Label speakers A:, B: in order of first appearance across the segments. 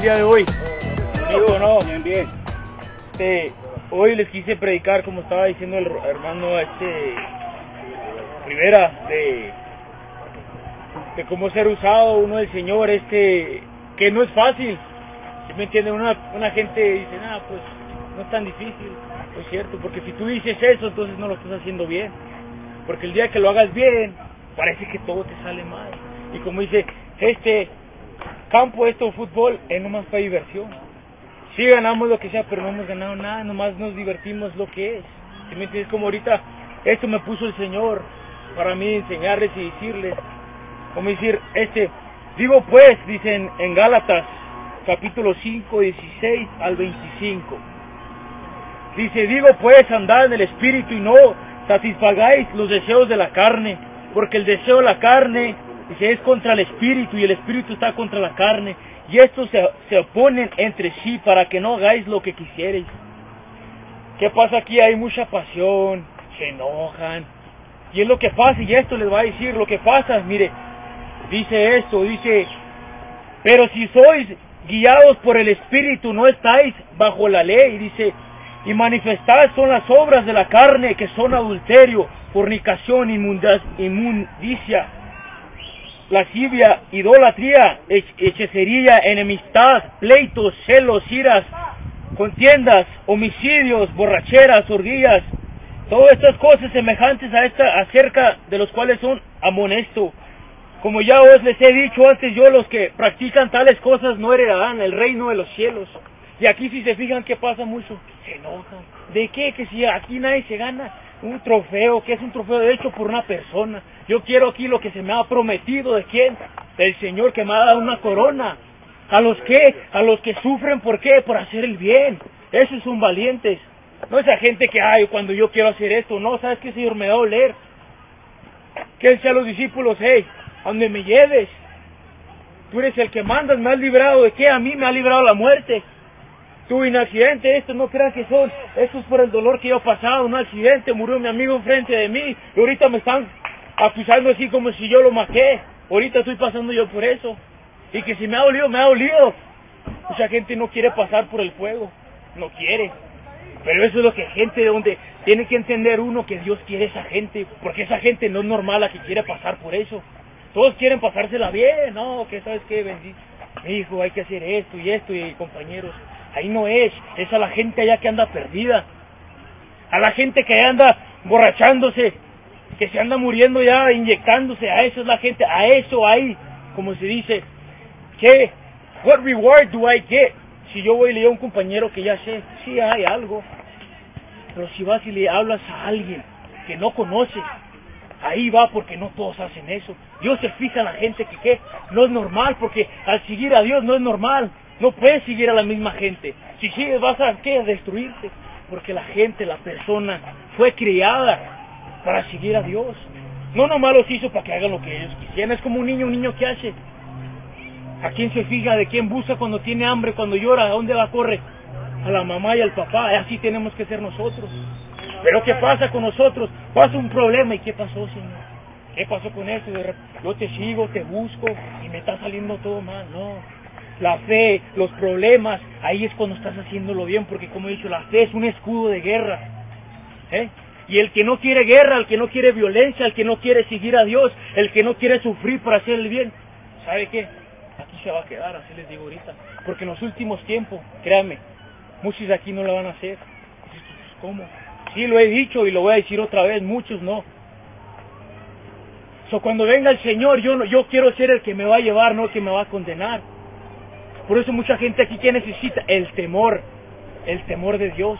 A: el día de hoy? No?
B: Bien, bien.
A: Este, hoy les quise predicar, como estaba diciendo el hermano este Rivera, de, de cómo ser usado uno del Señor, este, que no es fácil. ¿Sí me entienden? Una, una gente dice, nada, pues no es tan difícil. Es cierto, porque si tú dices eso, entonces no lo estás haciendo bien. Porque el día que lo hagas bien, parece que todo te sale mal. Y como dice, este campo, esto, fútbol, es nomás para diversión. Sí ganamos lo que sea, pero no hemos ganado nada, nomás nos divertimos lo que es. ¿Sí me entiendes? Como ahorita, esto me puso el Señor para mí enseñarles y decirles, como decir, este, digo pues, dicen en Gálatas, capítulo 5, 16 al 25. Dice, digo pues, andad en el Espíritu y no satisfagáis los deseos de la carne, porque el deseo de la carne dice, es contra el Espíritu y el Espíritu está contra la carne, y estos se, se oponen entre sí para que no hagáis lo que quisierais. ¿Qué pasa aquí? Hay mucha pasión, se enojan, y es lo que pasa, y esto les va a decir lo que pasa, mire, dice esto, dice, pero si sois guiados por el Espíritu, no estáis bajo la ley, dice, y manifestadas son las obras de la carne, que son adulterio, fornicación, inmundicia, lascivia, idolatría, hechicería, enemistad, pleitos, celos, iras, contiendas, homicidios, borracheras, orgías, todas estas cosas semejantes a esta, acerca de los cuales son amonesto. Como ya os les he dicho antes, yo los que practican tales cosas no heredarán el reino de los cielos. Y aquí si se fijan que pasa mucho, se enojan. ¿De qué? Que si aquí nadie se gana un trofeo, que es un trofeo hecho por una persona. Yo quiero aquí lo que se me ha prometido, ¿de quién? Del Señor que me ha dado una corona. ¿A los que? A los que sufren, ¿por qué? Por hacer el bien. Esos son valientes. No esa gente que, ay, cuando yo quiero hacer esto, no, ¿sabes qué, Señor? Me da a oler. Que Él sea los discípulos, hey, a donde me lleves. Tú eres el que mandas, me has librado de qué? A mí me ha librado la muerte. Tuve un accidente, esto no creas que son, esto es por el dolor que yo he pasado, un accidente, murió mi amigo enfrente de mí, y ahorita me están acusando así como si yo lo maqué. Ahorita estoy pasando yo por eso. Y que si me ha dolido, me ha dolido. Mucha gente no quiere pasar por el fuego, no quiere. Pero eso es lo que gente de donde tiene que entender uno que Dios quiere esa gente, porque esa gente no es normal la que quiere pasar por eso. Todos quieren pasársela bien, no, que sabes qué, bendito. Hijo, hay que hacer esto y esto y compañeros. Ahí no es, es a la gente allá que anda perdida. A la gente que anda borrachándose, que se anda muriendo ya, inyectándose, a eso es la gente, a eso hay, como se dice, ¿qué? What reward do I get? Si yo voy y le digo a un compañero que ya sé, sí hay algo, pero si vas y le hablas a alguien que no conoce, ahí va porque no todos hacen eso. Dios se fija en la gente que ¿qué? no es normal, porque al seguir a Dios no es normal. No puedes seguir a la misma gente. Si sigues vas a ¿qué? destruirte. Porque la gente, la persona, fue criada para seguir a Dios. No nomás los hizo para que hagan lo que ellos quisieran. Es como un niño, un niño que hace. ¿A quién se fija? ¿De quién busca cuando tiene hambre, cuando llora? ¿A dónde va a correr? A la mamá y al papá. Así tenemos que ser nosotros. Pero ¿qué pasa con nosotros? Pasa un problema. ¿Y qué pasó, Señor? ¿Qué pasó con eso? Yo te sigo, te busco y me está saliendo todo mal. No. La fe, los problemas, ahí es cuando estás haciéndolo bien, porque como he dicho, la fe es un escudo de guerra. ¿eh? Y el que no quiere guerra, el que no quiere violencia, el que no quiere seguir a Dios, el que no quiere sufrir para hacer el bien, ¿sabe qué? Aquí se va a quedar, así les digo ahorita. Porque en los últimos tiempos, créanme, muchos de aquí no lo van a hacer. ¿Cómo? Sí, lo he dicho y lo voy a decir otra vez, muchos no. So, cuando venga el Señor, yo, no, yo quiero ser el que me va a llevar, no el que me va a condenar. Por eso mucha gente aquí que necesita el temor, el temor de Dios.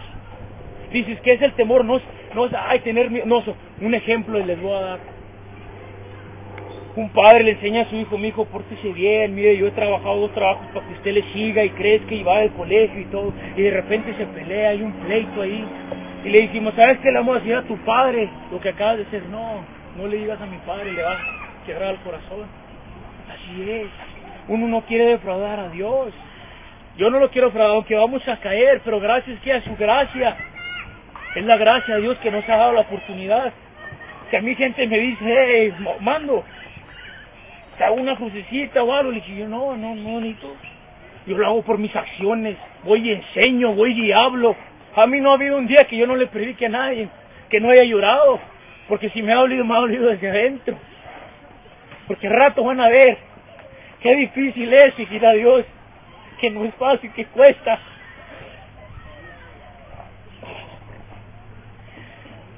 A: Dices, ¿qué es el temor? No es, no es ay, tener miedo. No, un ejemplo les voy a dar. Un padre le enseña a su hijo, mi hijo, pórtese bien, mire, yo he trabajado dos trabajos para que usted le siga y crezca y va al colegio y todo, y de repente se pelea, hay un pleito ahí, y le dijimos, ¿sabes qué le vamos a decir a tu padre? Lo que acabas de decir, no, no le digas a mi padre, le va a quebrar el corazón. Así es, uno no quiere defraudar a Dios. Yo no lo quiero defraudar, aunque vamos a caer, pero gracias que a su gracia. Es la gracia de Dios que nos ha dado la oportunidad. Que a mí gente me dice, hey, mando, hago una crucecita o algo. Le dije yo, no, no, no necesito. yo lo hago por mis acciones, voy y enseño, voy y hablo. A mí no ha habido un día que yo no le predique a nadie, que no haya llorado, porque si me ha dolido, me ha dolido desde adentro. Porque rato van a ver qué difícil es seguir a Dios, que no es fácil, que cuesta.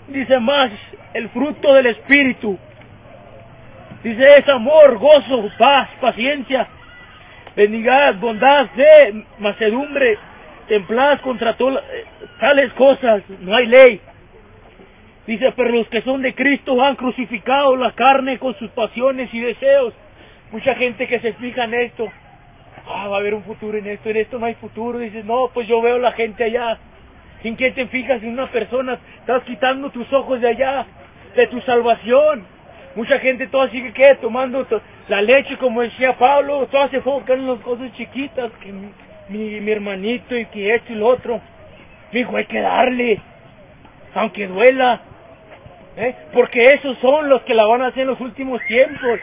A: Dice más, el fruto del Espíritu. Dice es amor, gozo, paz, paciencia, benignidad, bondad, fe, macedumbre, templadas contra tales cosas, no hay ley. Dice, pero los que son de Cristo han crucificado la carne con sus pasiones y deseos. Mucha gente que se fija en esto, ah, va a haber un futuro en esto, en esto no hay futuro. Dices, no, pues yo veo la gente allá. ¿En qué te fijas en una persona? Estás quitando tus ojos de allá, de tu salvación. Mucha gente toda sigue que tomando la leche, como decía Pablo, todas se enfocan en las cosas chiquitas, que mi, mi, hermanito y que esto y lo otro. Dijo, hay que darle, aunque duela, ¿eh? porque esos son los que la van a hacer en los últimos tiempos,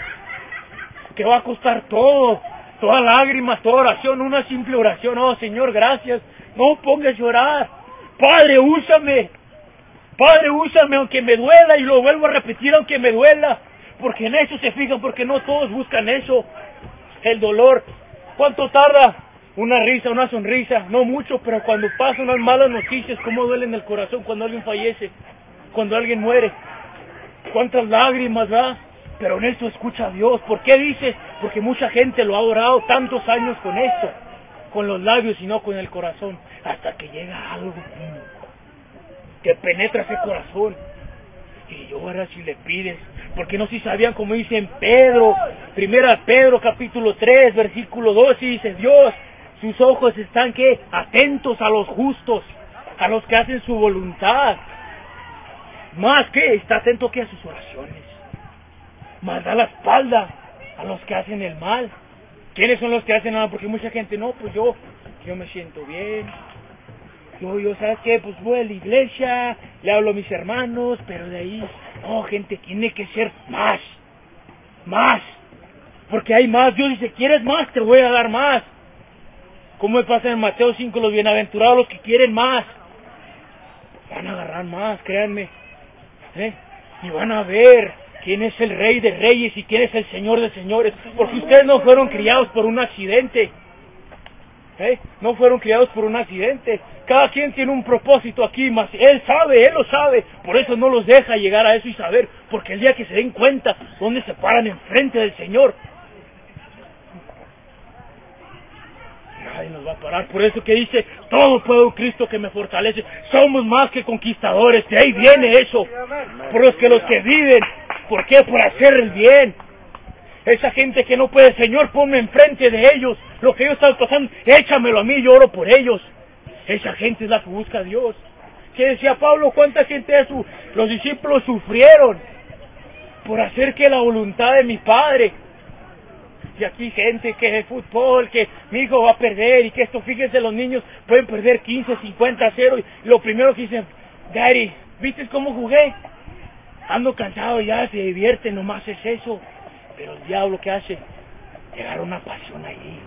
A: que va a costar todo, toda lágrimas, toda oración, una simple oración, oh Señor, gracias, no pongas a llorar, Padre, úsame, Padre, úsame aunque me duela y lo vuelvo a repetir aunque me duela, porque en eso se fijan, porque no todos buscan eso, el dolor. ¿Cuánto tarda? Una risa, una sonrisa, no mucho, pero cuando pasan unas malas noticias, cómo duele en el corazón cuando alguien fallece, cuando alguien muere. Cuántas lágrimas da, pero en eso escucha a Dios. ¿Por qué dices? Porque mucha gente lo ha adorado tantos años con esto, con los labios y no con el corazón, hasta que llega algo que penetra ese corazón. Y lloras si le pides. Porque no si sabían como dice en Pedro, primera Pedro capítulo 3, versículo 2, y dice Dios, sus ojos están que atentos a los justos, a los que hacen su voluntad. Más que está atento que a sus oraciones. Más da la espalda a los que hacen el mal. ¿Quiénes son los que hacen nada? Porque mucha gente, no, pues yo, yo me siento bien, yo, yo, ¿sabes qué? Pues voy a la iglesia, le hablo a mis hermanos, pero de ahí, no, gente, tiene que ser más, más, porque hay más. Dios dice, ¿quieres más? Te voy a dar más. ¿Cómo me pasa en Mateo 5? Los bienaventurados, los que quieren más, van a agarrar más, créanme, ¿eh? Y van a ver quién es el rey de reyes y quién es el señor de señores, porque ustedes no fueron criados por un accidente. ¿Eh? No fueron criados por un accidente. Cada quien tiene un propósito aquí, más él sabe, él lo sabe. Por eso no los deja llegar a eso y saber, porque el día que se den cuenta, ¿dónde se paran enfrente del Señor? Nadie nos va a parar. Por eso que dice, todo puedo Cristo que me fortalece. Somos más que conquistadores. De ahí viene eso. Por los que los que viven. ¿Por qué? Por hacer el bien. Esa gente que no puede, Señor, ponme enfrente de ellos. Lo que ellos están pasando, échamelo a mí, yo oro por ellos. Esa gente es la que busca a Dios. Que decía Pablo, ¿cuánta gente de su, los discípulos sufrieron por hacer que la voluntad de mi Padre? Y aquí gente que es fútbol, que mi hijo va a perder y que esto, fíjense, los niños pueden perder 15, 50, 0. Y lo primero que dicen, Daddy, ¿viste cómo jugué? Ando cansado ya, se divierte, nomás es eso. Pero el diablo que hace, llegar a una pasión ahí.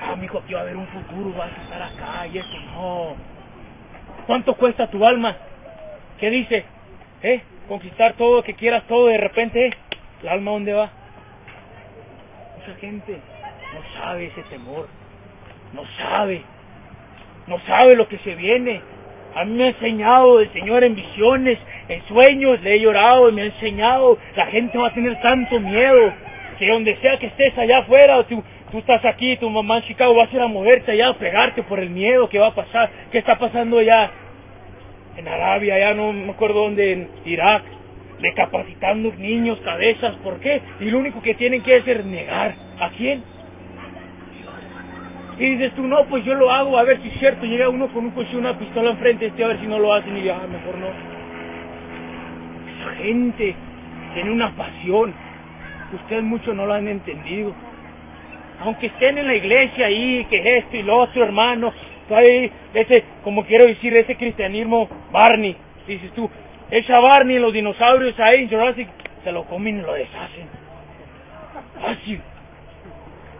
A: Ah, mi hijo, aquí va a haber un futuro, vas a estar acá y esto no. ¿Cuánto cuesta tu alma? ¿Qué dice? ¿Eh? Conquistar todo, que quieras todo, de repente, ¿eh? ¿el alma dónde va? Mucha gente no sabe ese temor, no sabe, no sabe lo que se viene. A mí me ha enseñado el Señor en visiones, en sueños, le he llorado y me ha enseñado. La gente va a tener tanto miedo que donde sea que estés allá afuera, tú, tú estás aquí, tu mamá en Chicago, vas a ir a moverte allá, a pegarte por el miedo que va a pasar. ¿Qué está pasando allá? En Arabia, allá no me acuerdo dónde, en Irak, decapacitando niños, cabezas. ¿Por qué? Y lo único que tienen que hacer es negar. ¿A quién? Y dices tú, no, pues yo lo hago, a ver si es cierto. Llega uno con un cuchillo, una pistola enfrente, este, a ver si no lo hacen y ya, ah, mejor no. Esa gente tiene una pasión. Ustedes mucho no lo han entendido. Aunque estén en la iglesia ahí, que esto y lo otro, hermano, ahí, ese, como quiero decir, ese cristianismo Barney, dices tú, esa Barney, los dinosaurios ahí en Jurassic, se lo comen y lo deshacen. Así.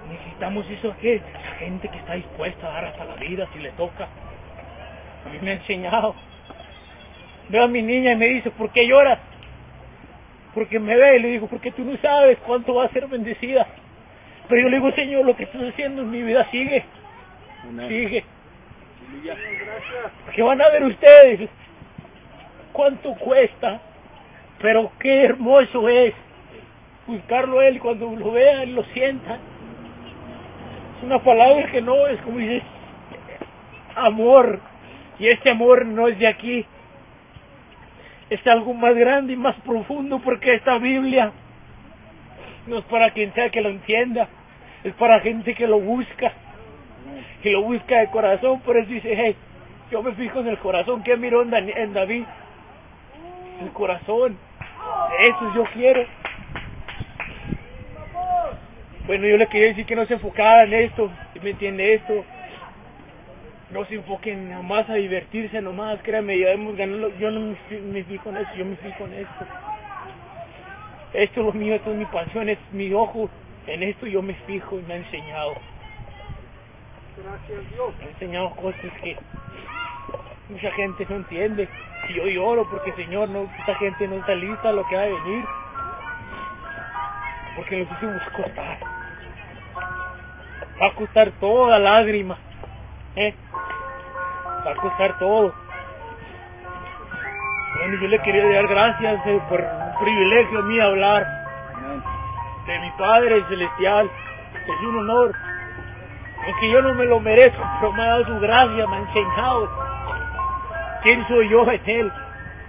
A: Necesitamos eso, ¿qué? Gente que está dispuesta a dar hasta la vida si le toca. A mí me ha enseñado. Veo a mi niña y me dice, ¿por qué lloras? Porque me ve y le digo, porque tú no sabes cuánto va a ser bendecida. Pero yo le digo, Señor, lo que estás haciendo en mi vida sigue. Sigue. Que van a ver ustedes cuánto cuesta, pero qué hermoso es buscarlo a él cuando lo vean, lo sientan. Es una palabra que no es como dices, amor. Y este amor no es de aquí. Es algo más grande y más profundo porque esta Biblia no es para quien sea que lo entienda, es para gente que lo busca, que lo busca de corazón. Por eso dice, hey, yo me fijo en el corazón. ¿Qué miró en David? El corazón. Eso yo quiero. Bueno, yo le quería decir que no se enfocara en esto, ¿me entiende esto? No se enfoquen nada más a divertirse nomás, créanme, ya hemos ganado, yo no me, fijo en eso, yo me fijo en esto. Esto es lo mío, esto es mi pasión, es mi ojo, en esto yo me fijo y me ha enseñado.
B: Gracias Dios.
A: Me ha enseñado cosas que mucha gente no entiende. Y yo lloro porque Señor, no, esta gente no está lista a lo que va a venir. Porque lo hicimos costar va a costar toda lágrima, ¿eh? va a costar todo. Bueno, yo le quería dar gracias eh, por un privilegio a mí hablar de mi Padre Celestial. Es un honor, aunque yo no me lo merezco, pero me ha dado su gracia, me ha enseñado quién soy yo en Él.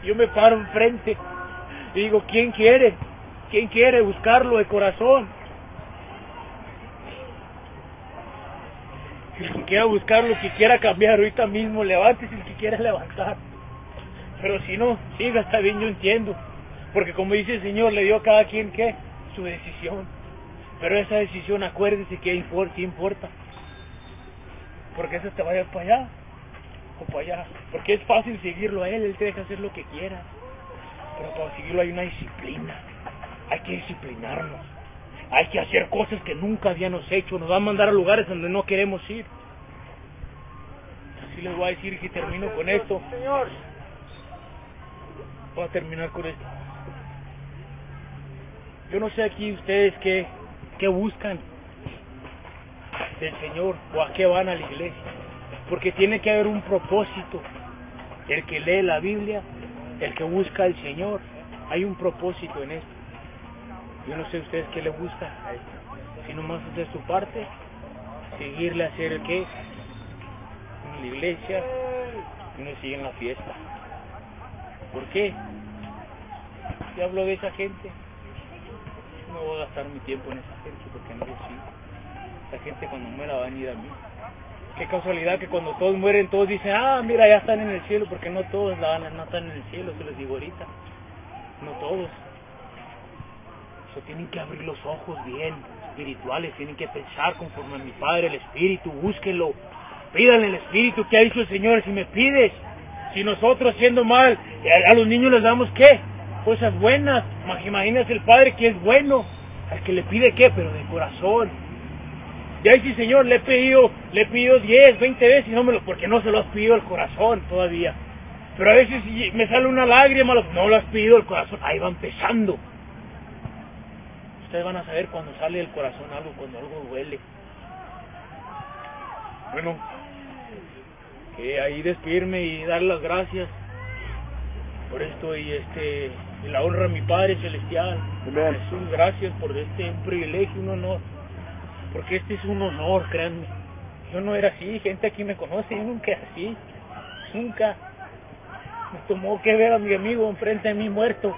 A: Yo me paro enfrente y digo, ¿quién quiere? ¿Quién quiere buscarlo de corazón? el que quiera buscarlo, el que quiera cambiar ahorita mismo, levántese el que quiera levantar. Pero si no, siga, está bien, yo entiendo. Porque como dice el Señor, le dio a cada quien que su decisión. Pero esa decisión, acuérdese que importa, importa. Porque eso te vaya para allá o para allá. Porque es fácil seguirlo a Él, Él te deja hacer lo que quiera. Pero para seguirlo hay una disciplina. Hay que disciplinarnos. Hay que hacer cosas que nunca habíamos hecho. Nos va a mandar a lugares donde no queremos ir. Les voy a decir que termino con esto. Voy a terminar con esto. Yo no sé aquí ustedes qué, qué buscan del Señor o a qué van a la iglesia. Porque tiene que haber un propósito. El que lee la Biblia, el que busca al Señor, hay un propósito en esto. Yo no sé a ustedes qué les gusta. Si nomás hacer su parte, seguirle a hacer el En la iglesia, uno sigue en la fiesta. ¿Por qué? Si hablo de esa gente, no voy a gastar mi tiempo en esa gente porque no lo sigo. Esa gente cuando muera va a venir a mí. Qué casualidad que cuando todos mueren, todos dicen, ah, mira, ya están en el cielo, porque no todos la van, no están en el cielo, se los digo ahorita. No todos tienen que abrir los ojos bien, espirituales, tienen que pensar conforme a mi Padre, el Espíritu, búsquenlo, pídanle el Espíritu que ha dicho el Señor, si me pides, si nosotros siendo mal, a, los niños les damos qué, cosas buenas, imagínate el Padre que es bueno, al que le pide qué, pero de corazón. Ya si Señor, le he pedido, le he pedido 10, 20 veces y no me lo, porque no se lo has pedido al corazón todavía. Pero a veces me sale una lágrima, no lo has pedido al corazón, ahí va empezando. Ustedes van a saber cuando sale del corazón algo, cuando algo duele. Bueno, que ahí despedirme y dar las gracias por esto y este y la honra a mi Padre Celestial. Jesús, gracias por este un privilegio, un honor. Porque este es un honor, créanme. Yo no era así, gente aquí me conoce, yo nunca era así. Nunca. Me tomó que ver a mi amigo enfrente de mí muerto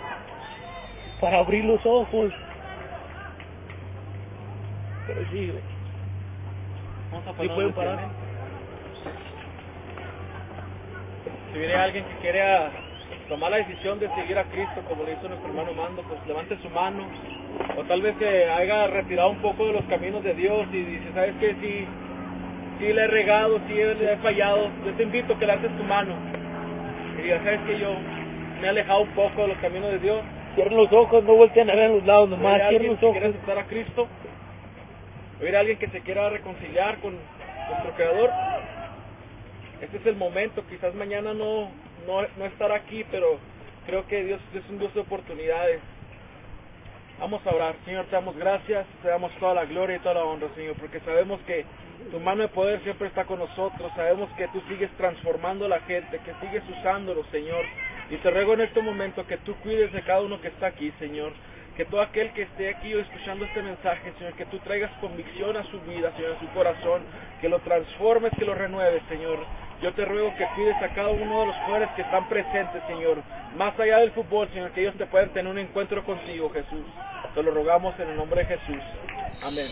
A: para abrir los ojos pero sí, Vamos a pueden parar.
B: Si viene alguien que quiera tomar la decisión de seguir a Cristo, como le hizo nuestro hermano Mando, pues levante su mano. O tal vez se haya retirado un poco de los caminos de Dios y dice, ¿sabes qué? Si, si le he regado, si le he fallado, yo te invito a que levantes tu mano. Y diga, ¿sabes qué? Yo me he alejado un poco de los caminos de Dios.
A: Cierren los ojos, no volteen a ver a los lados nomás. Cierren los ojos.
B: ¿Quieres aceptar a Cristo? Hubiera alguien que se quiera reconciliar con, nuestro Creador. Este es el momento, quizás mañana no, no, no estará aquí, pero creo que Dios es un Dios de oportunidades. Vamos a orar. Señor, te damos gracias, te damos toda la gloria y toda la honra, Señor, porque sabemos que tu mano de poder siempre está con nosotros. Sabemos que tú sigues transformando a la gente, que sigues usándolo, Señor. Y te ruego en este momento que tú cuides de cada uno que está aquí, Señor. Que todo aquel que esté aquí escuchando este mensaje, Señor, que tú traigas convicción a su vida, Señor, a su corazón, que lo transformes, que lo renueves, Señor. Yo te ruego que cuides a cada uno de los jóvenes que están presentes, Señor. Más allá del fútbol, Señor, que ellos te puedan tener un encuentro contigo, Jesús. Te lo rogamos en el nombre de Jesús. Amén.